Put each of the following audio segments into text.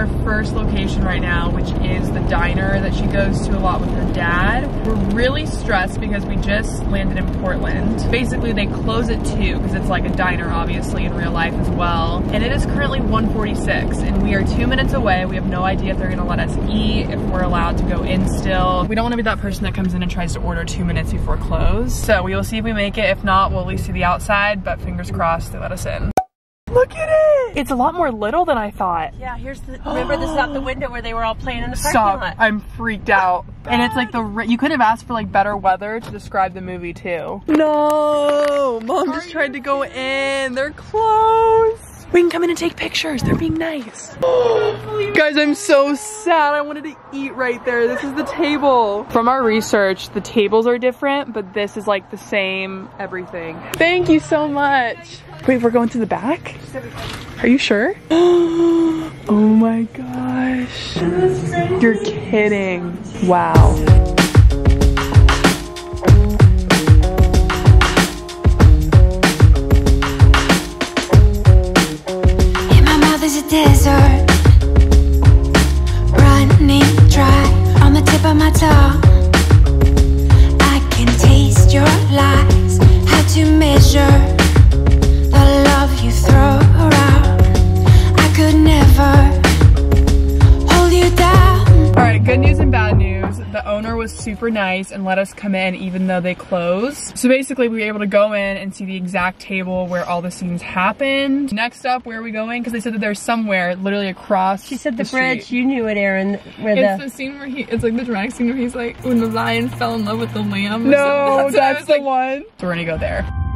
our first location right now, which is the diner that she goes to a lot with her dad. We're really stressed because we just landed in Portland. Basically, they close at 2 because it's like a diner, obviously, in real life as well. And it is currently 1:46, and we are two minutes away. We have no idea if they're gonna let us eat, if we're allowed to go in still. We don't wanna be that person that comes in and tries to order two minutes before close. So we will see if we make it. If not, we'll at least see the outside, but fingers crossed they let us in. Look at it! It's a lot more little than I thought. Yeah, here's the, remember this is out the window where they were all playing in the parking Stop. lot. I'm freaked out. And it's like the, you could have asked for like better weather to describe the movie too. No! Mom just tried to go in. They're closed. We can come in and take pictures. They're being nice. Guys, I'm so sad. I wanted to eat right there. This is the table. From our research, the tables are different, but this is like the same everything. Thank you so much. Wait, we're going to the back? Are you sure? oh my gosh. You're kidding. Wow. Nice and let us come in even though they closed. So basically we were able to go in and see the exact table where all the scenes happened. Next up, where are we going? Because they said that there's somewhere literally across She said the, street. bridge. You knew it, Aaron. Where It's the the scene where he, it's like the dramatic scene where he's like, when the lion fell in love with the lamb. No, something. that's the like. one. So we're gonna go there.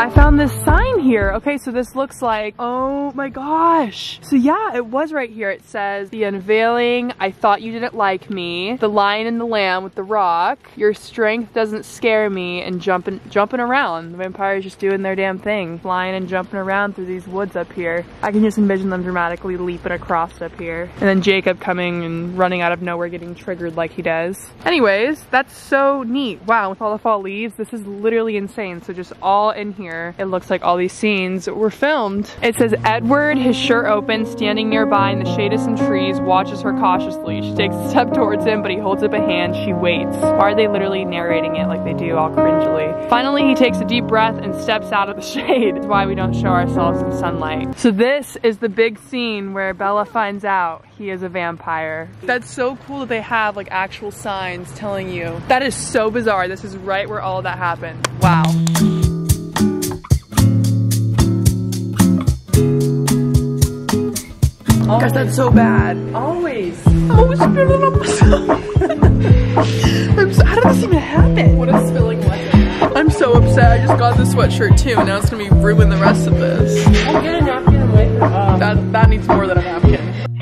I found this sign here. Okay, so this looks like, oh my gosh. So yeah, it was right here. It says, the unveiling, I thought you didn't like me, the lion and the lamb with the rock, your strength doesn't scare me, and jumping jumping around. The vampires just doing their damn thing, flying and jumping around through these woods up here. I can just envision them dramatically leaping across up here. And then Jacob coming and running out of nowhere getting triggered like he does. Anyways, that's so neat. Wow, with all the fall leaves, this is literally insane. So just all in here, it looks like all these scenes were filmed. It says Edward, his shirt open, standing nearby in the shade of some trees, watches her cautiously. She takes a step towards him, but he holds up a hand. She waits. Why are they literally narrating it like they do all cringily? Finally, he takes a deep breath and steps out of the shade. That's why we don't show ourselves in sunlight. So this is the big scene where Bella finds out he is a vampire. That's so cool that they have like actual signs telling you. That is so bizarre. This is right where all that happened. Wow. Guys, that's so bad. always. Oh, spilling on myself. I'm so, how did this even happen? What a spilling lesson. I'm so upset. I just got this sweatshirt too, and now it's gonna be ruin the rest of this. I'll get a napkin and wipe it off. That that needs more than a napkin.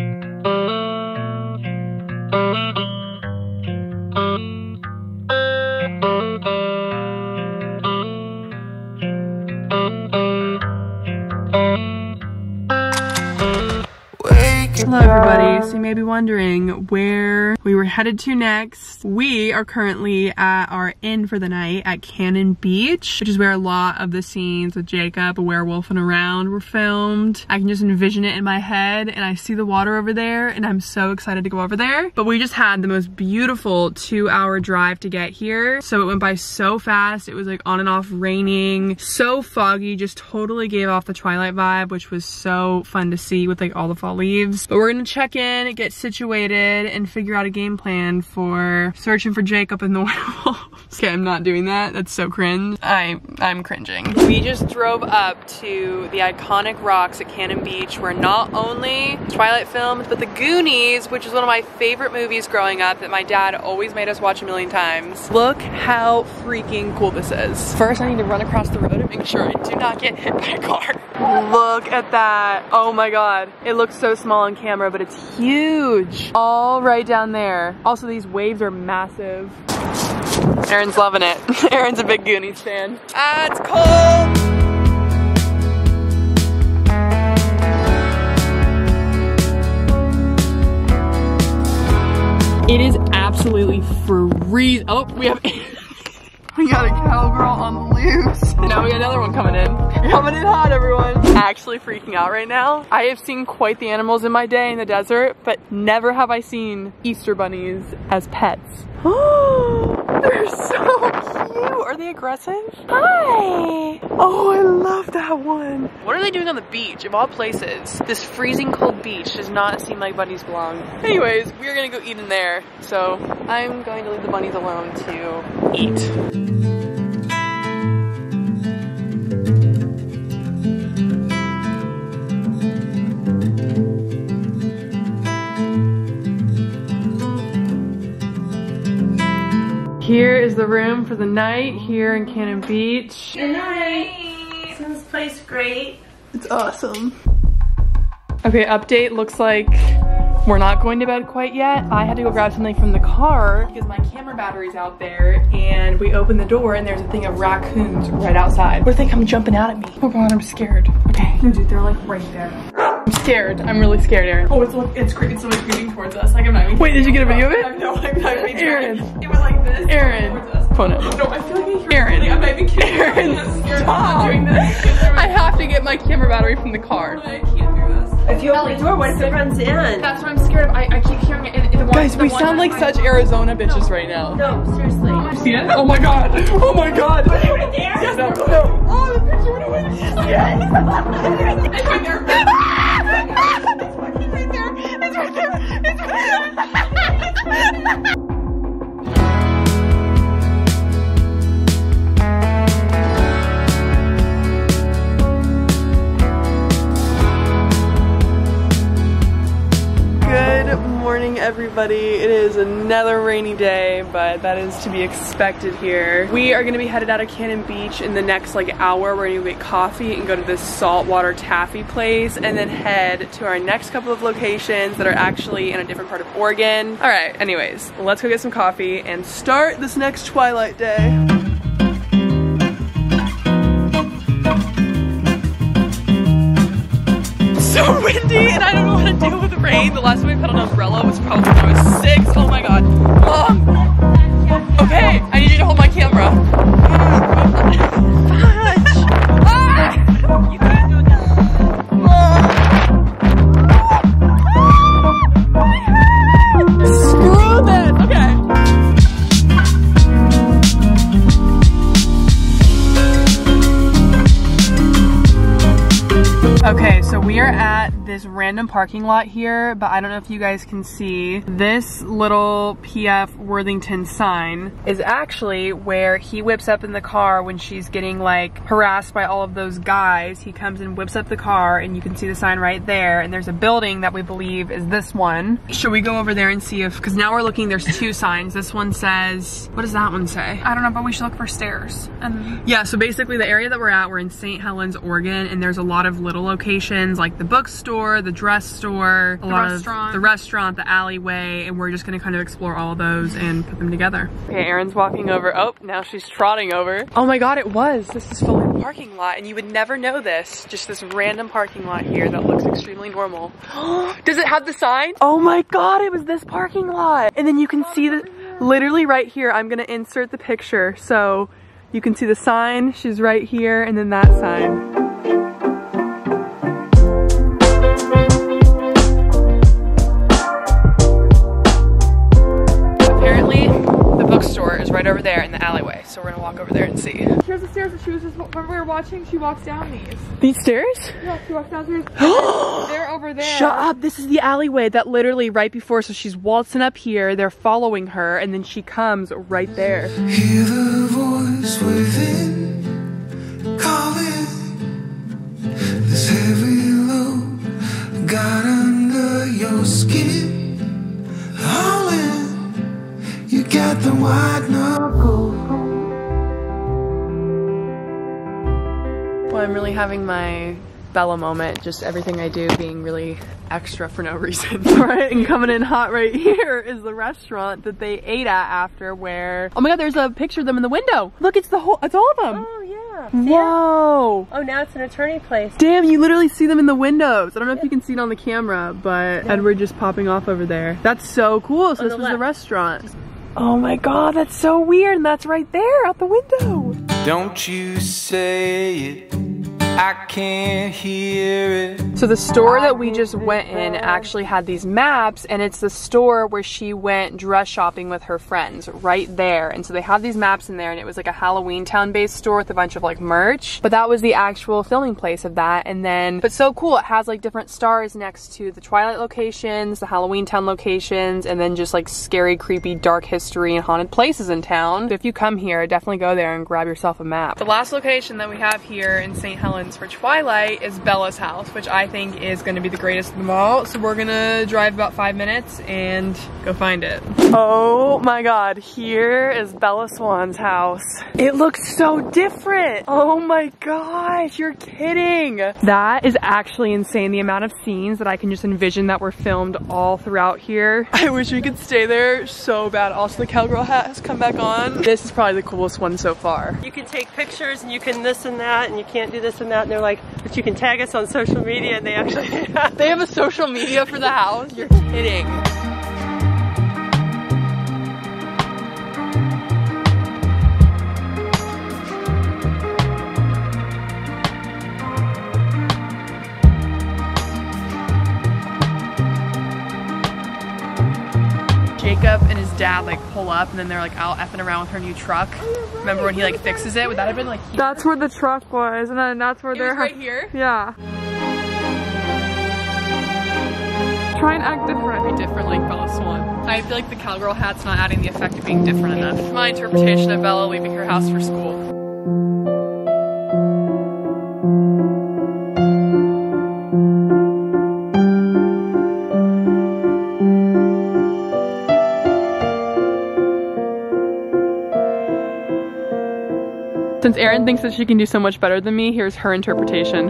Hello everybody, so you may be wondering where we were headed to next. We are currently at our inn for the night at Cannon Beach, which is where a lot of the scenes with Jacob, a werewolf and around were filmed. I can just envision it in my head and I see the water over there and I'm so excited to go over there. But we just had the most beautiful two hour drive to get here. So it went by so fast. It was like on and off raining, so foggy, just totally gave off the Twilight vibe, which was so fun to see with like all the fall leaves. But we're gonna check in, get situated, and figure out a game plan for searching for Jacob and the werewolves. okay, I'm not doing that. That's so cringe. I, I'm cringing. We just drove up to the iconic rocks at Cannon Beach where not only Twilight filmed, but The Goonies, which is one of my favorite movies growing up that my dad always made us watch a million times. Look how freaking cool this is. First, I need to run across the road and make sure I do not get hit by a car. Look at that. Oh my god. It looks so small camera, but it's huge. All right down there. Also, these waves are massive. Aaron's loving it. Aaron's a big Goonies fan. Ah, it's cold. It is absolutely freezing. Oh, we have We got a cowgirl on the loose. Now we got another one coming in. Coming in hot, everyone. Actually freaking out right now. I have seen quite the animals in my day in the desert, but never have I seen Easter bunnies as pets. They're so cute. Are they aggressive? Hi. Oh, I love that one. What are they doing on the beach? Of all places, this freezing cold beach does not seem like bunnies belong. Anyways, we're gonna go eat in there. So I'm going to leave the bunnies alone to eat. Is the room for the night here in Cannon Beach. Good night. Isn't this place great? It's awesome. Okay, update looks like we're not going to bed quite yet. I had to go grab something from the car because my camera battery's out there and we opened the door and there's a thing of raccoons right outside. What if they come jumping out at me? Oh god, I'm scared. Okay, no dude, they're like right there. I'm scared. I'm really scared, Aaron. Oh, it's like it's cre- it's like creeping towards us. Like I'm not even. Wait, did you get a video of it? No, I'm not even. Aaron, it was like this. Aaron, phone it. No, I feel like I hear. Aaron, I'm not even kidding. Aaron, stop. Doing this. I have to get my camera battery from the car. I can't do this. If you open the door, what if it runs in? That's what I'm scared of. I, I keep hearing it. in- in the one, Guys, we sound like such Arizona bitches right now. No, seriously. See it? Oh my god. Oh my god. right there. Yes, no, no. Oh, the picture went away. Yes. everybody. It is another rainy day, but that is to be expected here. We are gonna be headed out of Cannon Beach in the next like hour. We're gonna go get coffee and go to this saltwater taffy place and then head to our next couple of locations that are actually in a different part of Oregon. All right, anyways, let's go get some coffee and start this next twilight day. I don't know how to deal with the rain. The last time I put an umbrella was probably when I was six. Oh my god. Mom. Parking lot here, but I don't know if you guys can see. This little PF Worthington sign is actually where he whips up in the car when she's getting like harassed by all of those guys. He comes and whips up the car and you can see the sign right there. And there's a building that we believe is this one. Should we go over there and see if, cause now we're looking, there's two signs. This one says, what does that one say? I don't know, but we should look for stairs. And Yeah, so basically the area that we're at, we're in St. Helens, Oregon, and there's a lot of little locations like the bookstore, the dress store, a lot restaurant. of the restaurant, the alleyway, and we're just gonna kind of explore all of those and put them together. Okay, Erin's walking over. Oh, now she's trotting over. Oh my god, it was. This is fully a parking lot, and you would never know this. Just this random parking lot here that looks extremely normal. Does it have the sign? Oh my god, it was this parking lot. And then you can see the literally right here. I'm gonna insert the picture so you can see the sign. She's right here, and then that sign. The alleyway, so we're gonna walk over there and see. here's the stairs that she was just, when we were watching, she walks down these. These stairs? Yeah, she walks downstairs. They're over there. Shut up! This is the alleyway that literally right before, so she's waltzing up here, they're following her, and then she comes right there. Hear the voice within calling. This heavy load got under your skin. All in, you got the white knuckle. I'm really having my Bella moment, just everything I do being really extra for no reason. Alright, and coming in hot right here is the restaurant that they ate at after where, oh my god, there's a picture of them in the window. Look, it's the whole, it's all of them. Oh, yeah. See it? Whoa. Oh, now it's an attorney place. Damn, you literally see them in the windows. I don't know if you can see it on the camera, but Edward just popping off over there. That's so cool. So On this the was the left. restaurant. Oh my god, that's so weird. And that's right there out the window. Don't you say it, I can't hear it. So the store that we just went in actually had these maps and it's the store where she went dress shopping with her friends right there. And so they have these maps in there and it was like a Halloween town based store with a bunch of like merch. But that was the actual filming place of that. And then, but so cool, it has like different stars next to the Twilight locations, the Halloween town locations, and then just like scary, creepy, dark history and haunted places in town. If you come here, definitely go there and grab yourself a map. The last location that we have here in St. Helens for Twilight is Bella's house, which I think is gonna be the greatest of them all. So we're gonna drive about five minutes and go find it. Oh my God, here is Bella Swan's house. It looks so different. Oh my gosh, you're kidding. That is actually insane. The amount of scenes that I can just envision that were filmed all throughout here. I wish we could stay there so bad. Also, the cowgirl hat has come back on. This is probably the coolest one so far. You can take pictures and you can this and that and you can't do this and that and they're like, but you can tag us on social media and they actually They have a social media for the house? You're kidding. Jacob and his dad like pull up and then they're like out effing around with her new truck. Remember when he like fixes it? Would that have been like here? That's where the truck was, and then that's where It they're right here? Yeah. Try and act different. be different like Bella Swan. I feel like the cowgirl hat's not adding the effect of being different enough. My interpretation of Bella leaving her house for school. Since Erin thinks that she can do so much better than me, here's her interpretation.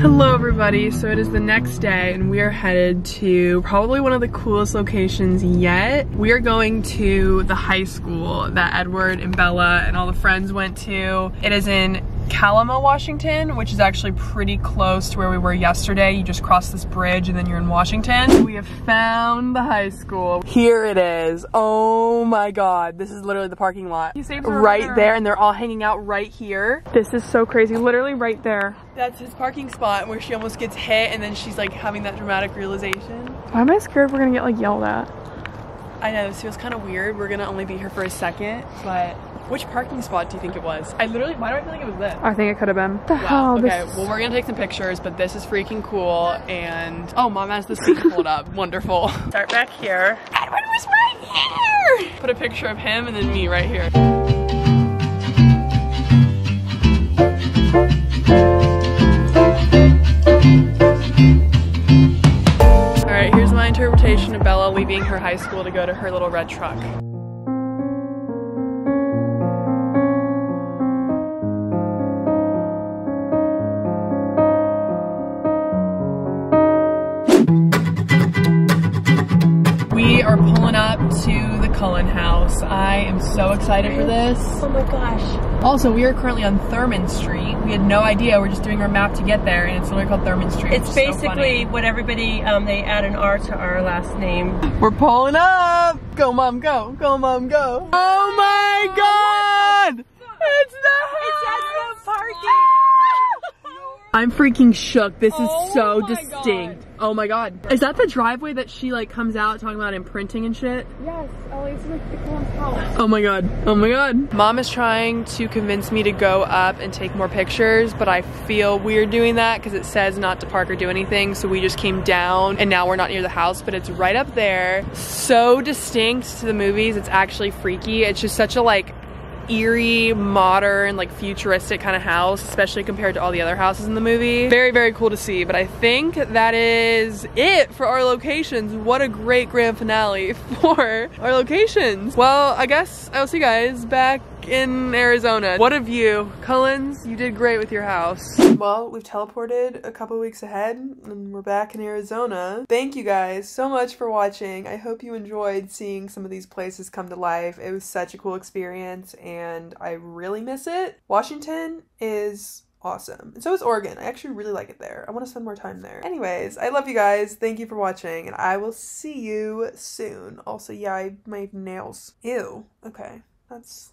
Hello everybody, so it is the next day and we are headed to probably one of the coolest locations yet. We are going to the high school that Edward and Bella and all the friends went to. It is in Kalama, Washington, which is actually pretty close to where we were yesterday. You just cross this bridge and then you're in Washington. We have found the high school. Here it is. Oh my god, this is literally the parking lot. Right over. there and they're all hanging out right here. This is so crazy. Literally right there. That's his parking spot where she almost gets hit and then she's like having that dramatic realization. Why am I scared we're gonna get like yelled at? I know, this feels kind of weird. We're gonna only be here for a second, but which parking spot do you think it was? I literally, why do I feel like it was this? I think it could have been. What the Wow, hell? okay, This- well we're gonna take some pictures, but this is freaking cool and, oh mom has the seat pulled up, wonderful. start back here. Edward was right here! Put a picture of him and then me right here. Leaving her high school to go to her little red truck. House. I am so excited for this. Oh my gosh. Also, we are currently on Thurman Street. We had no idea. We're just doing our map to get there, and it's literally called Thurman Street. It's is so basically what everybody, um, they add an R to our last name. We're pulling up. Go, mom, go. Go, mom, go. Oh my god! It's the house. parking. I'm freaking shook. This is Oh so my distinct. Oh my god. Is that the driveway that she like comes out talking about imprinting and shit? Yes, Ellie, it's like the Cullen's house. Oh my god. Oh my god. Mom is trying to convince me to go up and take more pictures, but I feel weird doing that because it says not to park or do anything. So we just came down and now we're not near the house, but it's right up there. So distinct to the movies. It's actually freaky. It's just such a like eerie, modern, like futuristic kind of house, especially compared to all the other houses in the movie. Very, very cool to see, but I think that is it for our locations. What a great grand finale for our locations. Well, I guess I'll see you guys back in Arizona. What a view. Cullens, you did great with your house. Well, we've teleported a couple weeks ahead and we're back in Arizona. Thank you guys so much for watching. I hope you enjoyed seeing some of these places come to life. It was such a cool experience and I really miss it. Washington is awesome. And so is Oregon. I actually really like it there. I want to spend more time there. Anyways, I love you guys. Thank you for watching, and I will see you soon. Also, yeah, I my nails. Ew. Okay, that's.